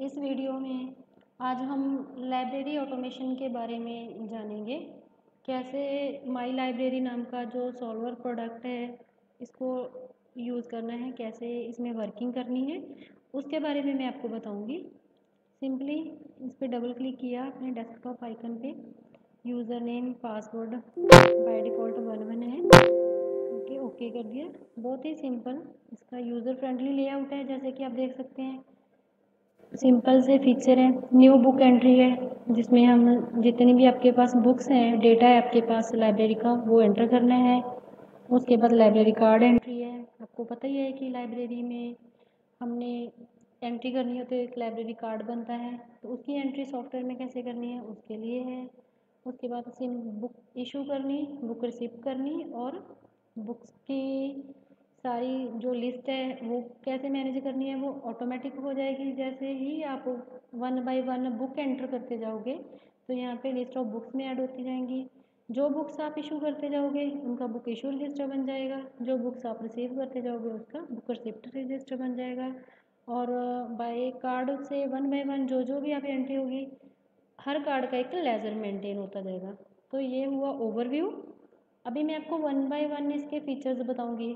इस वीडियो में आज हम लाइब्रेरी ऑटोमेशन के बारे में जानेंगे। कैसे माई लाइब्रेरी नाम का जो सॉल्वर प्रोडक्ट है, इसको यूज़ करना है, कैसे इसमें वर्किंग करनी है, उसके बारे में मैं आपको बताऊँगी। सिंपली इस पर डबल क्लिक किया अपने डेस्कटॉप आइकन पे। User name, password, by default one one है। ओके ओके कर दिया। बहुत ही सिंपल। इसका यूज़र फ्रेंडली लेआउट है, जैसे कि आप देख सकते हैं। सिंपल से फीचर है, न्यू बुक एंट्री है, जिसमें हम जितनी भी आपके पास बुक्स हैं, डेटा है आपके पास लाइब्रेरी का, वो एंटर करना है। उसके बाद लाइब्रेरी कार्ड एंट्री है। आपको पता ही है कि लाइब्रेरी में हमने एंट्री करनी हो तो एक लाइब्रेरी कार्ड बनता है तो उसकी एंट्री सॉफ्टवेयर में कैसे करनी है, उसके लिए है। उसके बाद सिम बुक इशू करनी, बुक रिसीव करनी और बुक्स की सारी जो लिस्ट है, वो कैसे मैनेज करनी है, वो ऑटोमेटिक हो जाएगी। जैसे ही आप one by one book enter करते जाओगे तो यहाँ पे लिस्ट ऑफ़ बुक्स में ऐड होती जाएँगी। जो बुक्स आप इशू करते जाओगे, उनका बुक इशू रजिस्टर बन जाएगा। जो बुक्स आप रिसीव करते जाओगे, उसका बुक रिसिप्ट रजिस्टर बन जाएगा। और बाय कार्ड से वन बाय वन जो जो भी आप एंट्री होगी, हर कार्ड का एक लेज़र मेंटेन होता जाएगा। तो ये हुआ ओवरव्यू अभी मैं आपको वन बाय वन इसके फीचर्स बताऊँगी।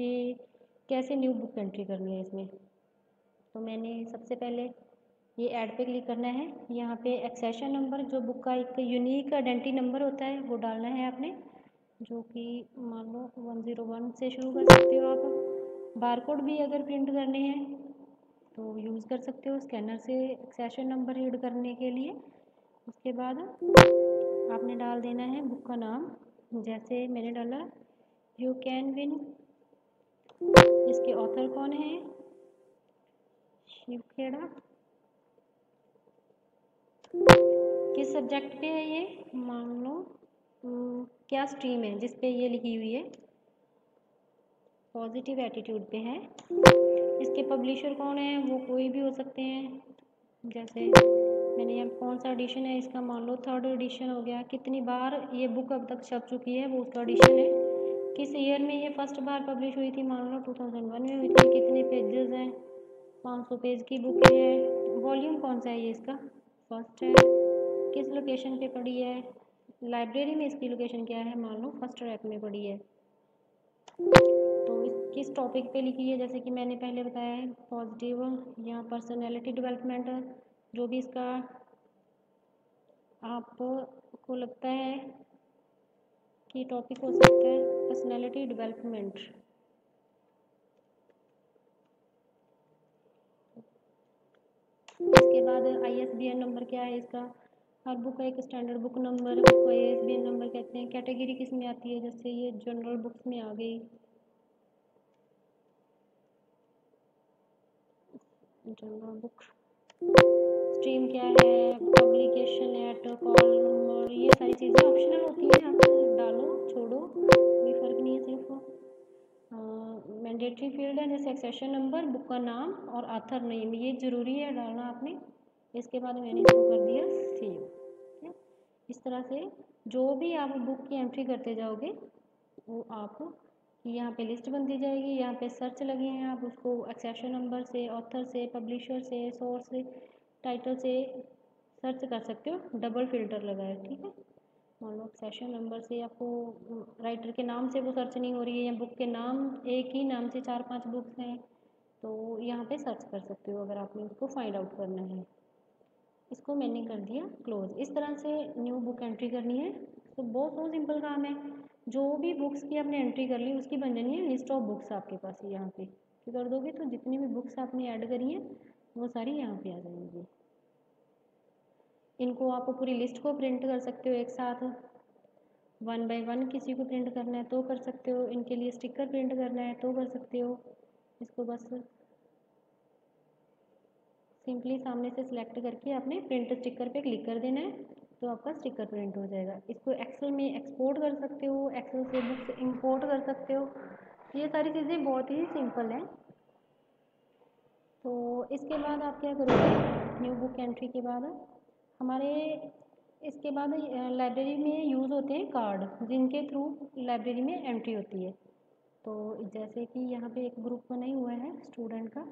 कि कैसे न्यू बुक एंट्री करनी है इसमें। तो मैंने सबसे पहले ये ऐड पे क्लिक करना है। यहाँ पे एक्सेशन नंबर जो बुक का एक यूनिक आइडेंटिटी नंबर होता है, वो डालना है आपने, जो कि मान लो वन ज़ीरो वन से शुरू कर सकते हो आप। बारकोड भी अगर प्रिंट करने हैं तो यूज़ कर सकते हो स्कैनर से एक्सेशन नंबर रीड करने के लिए। उसके बाद आपने डाल देना है बुक का नाम। जैसे मैंने डाला यू कैन विन इसके ऑथर कौन है? शिवखेड़ा किस सब्जेक्ट पे है ये? मान लो क्या स्ट्रीम है जिस पे ये लिखी हुई है? पॉजिटिव एटीट्यूड पे है। इसके पब्लिशर कौन है? वो कोई भी हो सकते हैं। जैसे मैंने यहाँ कौन सा एडिशन है? इसका मान लो थर्ड एडिशन हो गया। कितनी बार ये बुक अब तक छप चुकी है, वो उसका एडिशन है। किस ईयर में ये फ़र्स्ट बार पब्लिश हुई थी मान लो 2001 में हुई थी? कितने पेजेस हैं? 500 पेज की बुक है वॉल्यूम कौन सा है ये इसका? फ़र्स्ट है। किस लोकेशन पे पड़ी है? लाइब्रेरी में इसकी लोकेशन क्या है मान लो? फ़र्स्ट रैक में पड़ी है। तो इस, किस टॉपिक पे लिखी है? जैसे कि मैंने पहले बताया है पॉजिटिव या पर्सनैलिटी डेवलपमेंट जो भी इसका आपको लगता है कि टॉपिक हो सकता है। पर्सनैलिटी डेवलपमेंट इसके बाद I S B N number क्या है इसका? हर बुक का एक स्टैंडर्ड बुक नंबर उसको आई नंबर कहते हैं। कैटेगरी किसमें आती है? जैसे ये जनरल बुक्स में आ गई। जनरल बुक स्ट्रीम क्या है? पब्लिकेशन एट कॉल नंबर ये सारी चीज़ें ऑप्शनल होती हैं। आप डालो, छोड़ो कोई है सिर्फ़ मैंडेटरी फ़ील्ड है, जैसे एक्सेशन नंबर बुक का नाम और आथर नेम ये ज़रूरी है डालना आपने। इसके बाद मैंने इसको कर दिया सेव इस तरह से जो भी आप बुक की एंट्री करते जाओगे, वो आप यहाँ पे लिस्ट बनती जाएगी। यहाँ पे सर्च लगे हैं आप, उसको एक्सेशन नंबर से ऑथर से पब्लिशर से सोर्स से टाइटल से सर्च कर सकते हो। डबल फ़िल्टर लगा है ठीक है? मान लो सेशन नंबर से आपको राइटर के नाम से वो सर्च नहीं हो रही है या बुक के नाम, एक ही नाम से चार पाँच बुक्स हैं तो यहाँ पे सर्च कर सकते हो अगर आपने उसको फाइंड आउट करना है। इसको मैंने कर दिया क्लोज इस तरह से न्यू बुक एंट्री करनी है। तो बहुत बहुत सिंपल काम है। जो भी बुक्स की आपने एंट्री कर ली, उसकी बन जानी है लिस्ट ऑफ़ बुक्स आपके पास यहाँ पे। कर दोगे तो जितनी भी बुक्स आपने ऐड करी हैं, वो सारी यहाँ पे आ जाएँगी। इनको आप पूरी लिस्ट को प्रिंट कर सकते हो एक साथ। वन बाय वन किसी को प्रिंट करना है तो कर सकते हो। इनके लिए स्टिकर प्रिंट करना है तो कर सकते हो। इसको बस सिंपली सामने से सिलेक्ट करके आपने प्रिंट स्टिकर पे क्लिक कर देना है तो आपका स्टिकर प्रिंट हो जाएगा। इसको एक्सेल में एक्सपोर्ट कर सकते हो एक्सेल से बुक्स इंपोर्ट कर सकते हो। ये सारी चीज़ें बहुत ही सिंपल हैं। तो इसके बाद आप क्या करोगे? न्यू बुक एंट्री के बाद हमारे इसके बाद लाइब्रेरी में यूज़ होते हैं कार्ड जिनके थ्रू लाइब्रेरी में एंट्री होती है। तो जैसे कि यहाँ पे एक ग्रुप बना ही हुआ है स्टूडेंट का।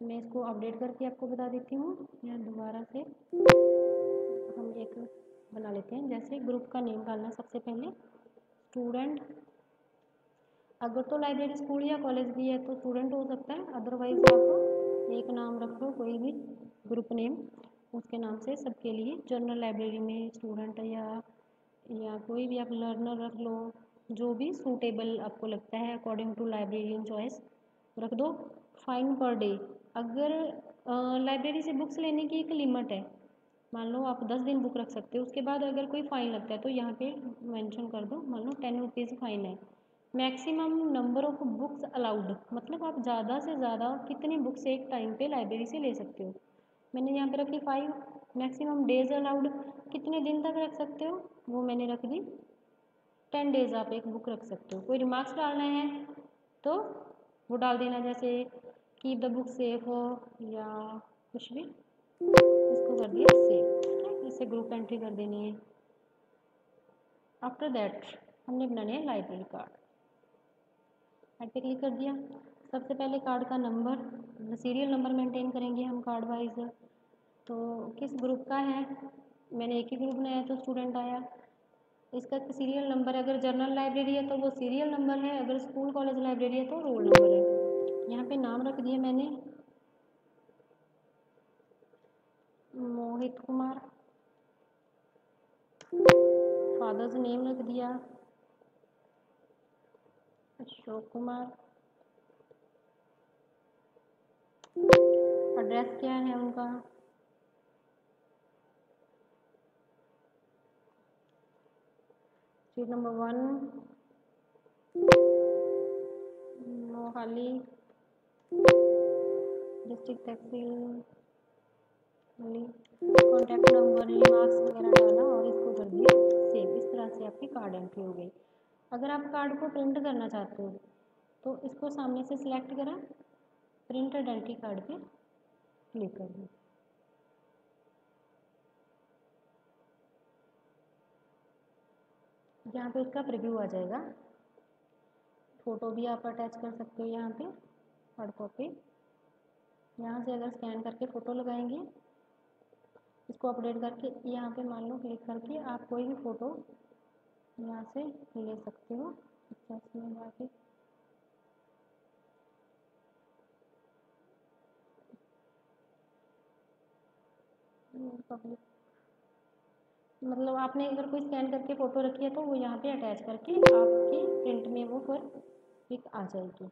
मैं इसको अपडेट करके आपको बता देती हूँ। या दोबारा से हम एक बना लेते हैं। जैसे ग्रुप का नेम डालना सबसे पहले। स्टूडेंट अगर तो लाइब्रेरी स्कूल या कॉलेज भी है तो स्टूडेंट हो सकता है। अदरवाइज़ आप एक नाम रख लो, कोई भी ग्रुप नेम उसके नाम से सबके लिए जनरल लाइब्रेरी में स्टूडेंट या या कोई भी आप लर्नर रख लो, जो भी सूटेबल आपको लगता है अकॉर्डिंग टू लाइब्रेरियन चॉइस रख दो फाइन पर डे अगर लाइब्रेरी से बुक्स लेने की एक लिमिट है, मान लो आप दस दिन बुक रख सकते हो, उसके बाद अगर कोई फ़ाइन लगता है तो यहाँ पे मेंशन कर दो, मान लो टेन रुपीज़ फ़ाइन है. Maximum number of books allowed मतलब आप ज़्यादा से ज़्यादा कितने बुक्स एक टाइम पे लाइब्रेरी से ले सकते हो? मैंने यहाँ पे रखी फाइव मैक्सिमम डेज़ अलाउड कितने दिन तक रख सकते हो? वो मैंने रख दी. टेन डेज़ आप एक बुक रख सकते हो. कोई रिमार्क्स डालना है तो वो डाल देना जैसे कीप द बुक सेफ़ हो या कुछ भी. इसको कर दिया सेफ़ ठीक है, इसे ग्रुप एंट्री कर देनी है. आफ्टर दैट हमने बनाने लाइब्रेरी कार्ड ऐड पे क्लिक कर दिया. सबसे पहले कार्ड का नंबर सीरियल नंबर मेंटेन करेंगे हम कार्ड वाइज तो किस ग्रुप का है? मैंने एक ही ग्रुप बनाया तो स्टूडेंट आया। इसका सीरियल नंबर अगर जर्नल लाइब्रेरी है तो वो सीरियल नंबर है, अगर स्कूल कॉलेज लाइब्रेरी है तो रोल नंबर है। यहाँ पे नाम रख दिया मैंने। मोहित कुमार। फादर्स नेम रख दिया। अशोक कुमार। एड्रेस क्या है उनका? Street number one Mohali district तहसील कॉन्टैक्ट नंबर रिमार्क्स वगैरह डाला और इसको कर दिया. सेव इस तरह से आपकी कार्ड एंट्री हो गई. अगर आप कार्ड को प्रिंट करना चाहते हो तो इसको सामने से सिलेक्ट करा. प्रिंट आइडेंटिटी कार्ड पे क्लिक कर दें। यहाँ पे उसका प्रिव्यू आ जाएगा। फ़ोटो भी आप अटैच कर सकते हो यहाँ पे हार्ड कॉपी यहाँ से अगर स्कैन करके फ़ोटो लगाएँगे, इसको अपडेट करके यहाँ पे मान लो क्लिक करके आप कोई भी फ़ोटो यहाँ से ले सकते हो। में जाके मतलब आपने अगर कोई स्कैन करके फ़ोटो रखी है तो वो यहाँ पे अटैच करके आपके प्रिंट में वो फिर पिक आ जाएगी।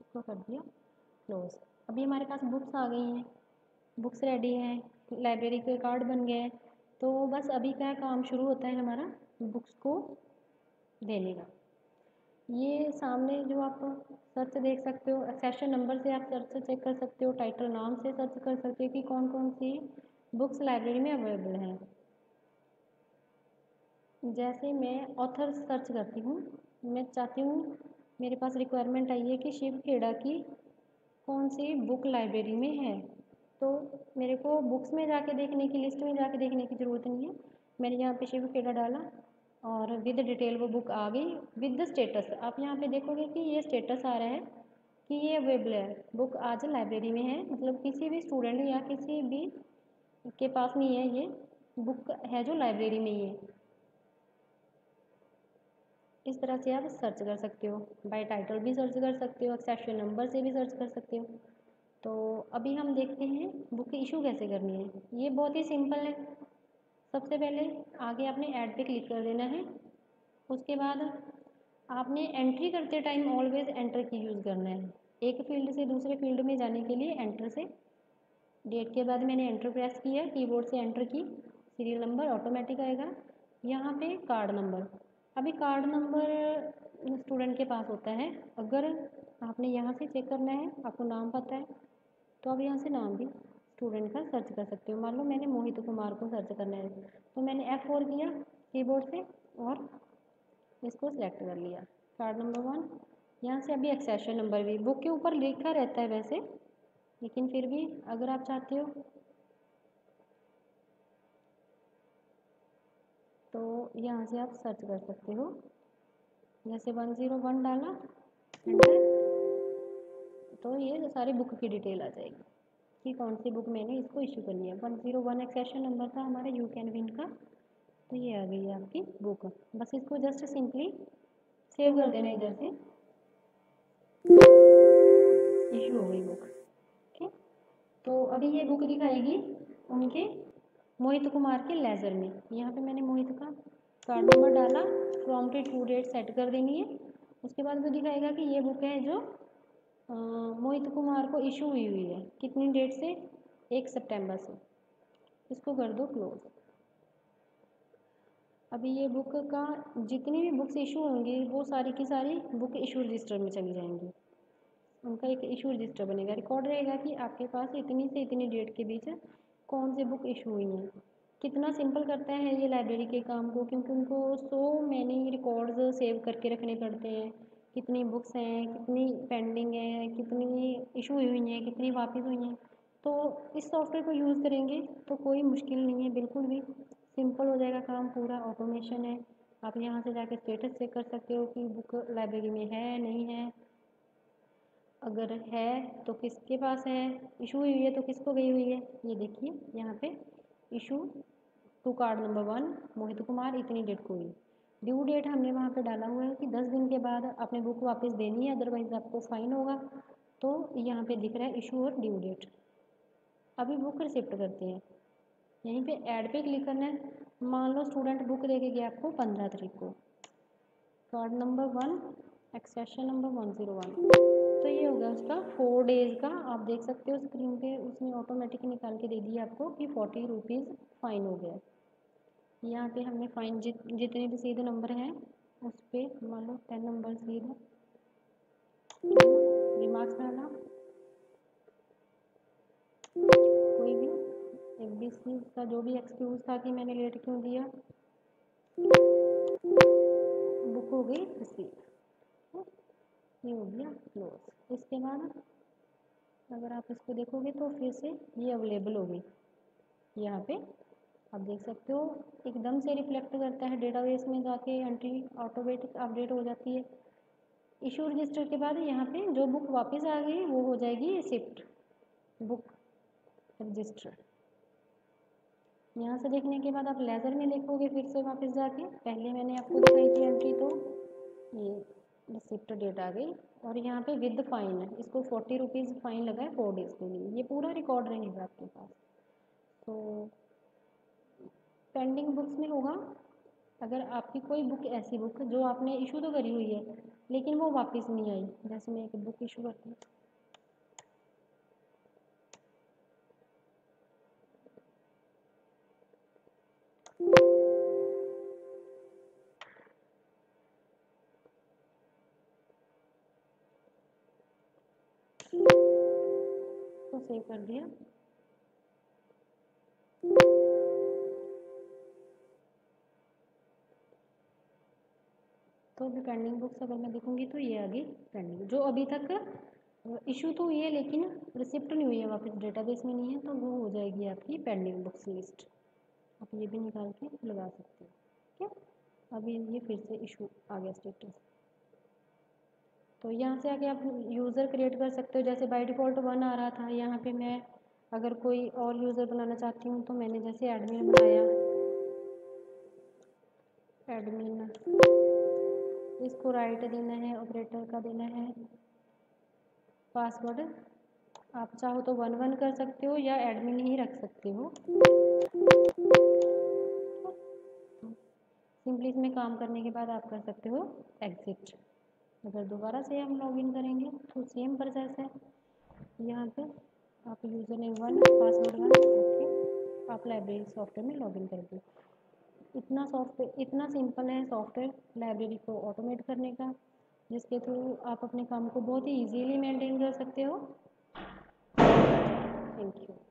इसको कर दिया। क्लोज अभी हमारे पास बुक्स आ गई हैं। बुक्स रेडी हैं। लाइब्रेरी के कार्ड बन गए हैं। तो बस अभी क्या काम शुरू होता है हमारा बुक्स को देने का। ये सामने जो आप सर्च देख सकते हो सेशन नंबर से आप सर्च चेक कर सकते हो टाइटल नाम से सर्च कर सकते हो कि कौन कौन सी बुक्स लाइब्रेरी में अवेलेबल हैं। जैसे मैं ऑथर सर्च करती हूँ, मैं चाहती हूँ मेरे पास रिक्वायरमेंट आई है कि शिव खेड़ा की कौन सी बुक लाइब्रेरी में है। तो मेरे को बुक्स में जाके देखने की लिस्ट में जाके देखने की ज़रूरत नहीं है। मैंने यहाँ पे शिव खेड़ा डाला और विद डिटेल वो बुक आ गई विद द स्टेटस आप यहाँ पे देखोगे कि ये स्टेटस आ रहा है कि ये अवेलेबल है बुक आज लाइब्रेरी में है. मतलब किसी भी स्टूडेंट या किसी भी के पास नहीं है ये बुक है जो लाइब्रेरी में ही है. इस तरह से आप सर्च कर सकते हो. बाय टाइटल भी सर्च कर सकते हो. सेक्शन नंबर से भी सर्च कर सकते हो. तो अभी हम देखते हैं बुक इशू कैसे करनी है. ये बहुत ही सिंपल है. सबसे पहले आगे आपने ऐड पे क्लिक कर देना है। उसके बाद आपने एंट्री करते time always enter key use करना है। एक फ़ील्ड से दूसरे फ़ील्ड में जाने के लिए एंटर से डेट के बाद मैंने एंटर प्रेस किया कीबोर्ड से enter key serial number automatic आएगा। यहाँ पे कार्ड नंबर अभी कार्ड नंबर स्टूडेंट के पास होता है। अगर आपने यहाँ से चेक करना है, आपको नाम पता है तो आप यहाँ से नाम भी स्टूडेंट का सर्च कर सकते हो। मान लो मैंने मोहित कुमार को सर्च करना है तो मैंने एफ़ फोर किया कीबोर्ड से और इसको सिलेक्ट कर लिया। कार्ड नंबर वन यहाँ से अभी एक्सेशन नंबर भी बुक के ऊपर लिखा रहता है वैसे, लेकिन फिर भी अगर आप चाहते हो। तो यहाँ से आप सर्च कर सकते हो। जैसे वन ज़ीरो वन डाला तो ये सारी बुक की डिटेल आ जाएगी। कि कौन सी बुक मैंने इसको इशू करनी है one zero one accession number था हमारा यू कैन विन का। तो ये आ गई है आपकी बुक बस इसको जस्ट सिंपली सेव कर देना इधर से। इशू हो गई बुक ठीक? तो अभी ये बुक दिखाएगी उनके मोहित कुमार के लेज़र में। यहाँ पे मैंने मोहित का कार्ड नंबर डाला। प्रॉम्प्टेड टू डेट सेट कर देनी है। उसके बाद वो दिखाएगा कि ये बुक है जो मोहित कुमार को इशू हुई हुई है। कितनी डेट से? एक सितंबर से। इसको कर दो क्लोज अभी ये बुक का जितनी भी बुक्स इशू होंगी, वो सारी की सारी बुक इशू रजिस्टर में चली जाएँगी। उनका एक इशू रजिस्टर बनेगा। रिकॉर्ड रहेगा कि आपके पास इतनी से इतनी डेट के बीच कौन सी बुक इशू हुई हैं। कितना सिंपल करता है ये लाइब्रेरी के काम को, क्योंकि उनको सो मैनी रिकॉर्ड्स सेव करके रखने पड़ते हैं। कितनी बुक्स हैं, कितनी पेंडिंग है, कितनी इशू हुई हैं, कितनी वापस हुई हैं। तो इस सॉफ्टवेयर को यूज़ करेंगे तो कोई मुश्किल नहीं है, बिल्कुल भी। सिंपल हो जाएगा काम, पूरा ऑटोमेशन है। आप यहाँ से जाके स्टेटस चेक कर सकते हो कि बुक लाइब्रेरी में है, नहीं है। अगर है तो किसके पास है? इशू हुई है तो किसको गई हुई है? ये देखिए, यहाँ पे issue to card number one Mohit Kumar, इतनी डेट को हुई। ड्यू डेट हमने वहाँ पे डाला हुआ है कि दस दिन के बाद अपने बुक वापस देनी है अदरवाइज़ आपको फाइन होगा। तो यहाँ पे दिख रहा है इशू और ड्यू डेट अभी बुक रिसिप्ट करते हैं। यहीं पे ऐड पे क्लिक करना है। मान लो स्टूडेंट बुक दे के गया आपको पंद्रह तारीख को। Card number one accession number one zero one तो ये हो गया उसका फोर डेज़ का। आप देख सकते हो स्क्रीन पे उसने ऑटोमेटिक निकाल के दे दिया आपको कि फोर्टी रुपीज़ फ़ाइन हो गया। यहाँ पे हमने फाइन जित, जितने भी सीधे नंबर हैं, उस पर मान लो टेन नंबर सीधे। रिमार्क्स डाला कोई भी एक बी सी का जो भी एक्सक्यूज़ था कि मैंने लेट क्यों दिया। बुक हो गई रिसीव ये हो गया क्लोज इसके बाद अगर आप इसको देखोगे तो फिर से ये अवेलेबल होगी। यहाँ पे आप देख सकते हो, एकदम से रिफ्लेक्ट करता है डेटाबेस में जाके एंट्री ऑटोमेटिक अपडेट हो जाती है। इशू रजिस्टर के बाद यहाँ पे जो बुक वापस आ गई, वो हो जाएगी रिसिप्ट बुक रजिस्टर यहाँ से देखने के बाद आप लेज़र में देखोगे फिर से वापस जाके, पहले मैंने आपको दिखाई थी एंट्री तो ये रिसिप्ट डेट आ गई। और यहाँ पे विद फाइन है, इसको फोर्टी रुपीज़ फाइन लगा है फोर डेज़ के लिए। ये पूरा रिकॉर्ड रहेगा आपके पास। तो पेंडिंग बुक्स में होगा। अगर आपकी कोई बुक ऐसी बुक जो आपने इशू तो करी हुई है, लेकिन वो वापस नहीं आई, जैसे मैं एक बुक इशू करती हूँ। तो सेव कर दिया। तो अभी पेंडिंग बुक्स अगर मैं देखूँगी तो ये आ गई पेंडिंग जो अभी तक इशू तो हुई है लेकिन रिसिप्ट नहीं हुई है वापस डेटाबेस में नहीं है तो वो हो जाएगी आपकी पेंडिंग बुक्स लिस्ट आप ये भी निकाल के लगा सकते हो, ठीक है? अभी ये फिर से इशू आ गया स्टेटस तो यहाँ से आके आप यूज़र क्रिएट कर सकते हो, जैसे बाई डिफ़ॉल्ट वन आ रहा था, यहाँ पे मैं अगर कोई और यूज़र बनाना चाहती हूँ तो मैंने जैसे एडमिन बनाया एडमिन इसको राइट देना है ऑपरेटर का देना है। पासवर्ड आप चाहो तो वन वन कर सकते हो या एडमिन ही रख सकते हो। सिंपली इसमें काम करने के बाद आप कर सकते हो एग्ज़िट अगर दोबारा से हम लॉगिन करेंगे तो सेम प्रोसेस है। यहाँ पे आप user name one password one okay आप लाइब्रेरी सॉफ्टवेयर में लॉगिन कर दो। इतना सॉफ्टवेयर इतना सिंपल है सॉफ्टवेयर लाइब्रेरी को ऑटोमेट करने का, जिसके थ्रू आप अपने काम को बहुत ही ईजीली मेंटेन कर सकते हो। Thank you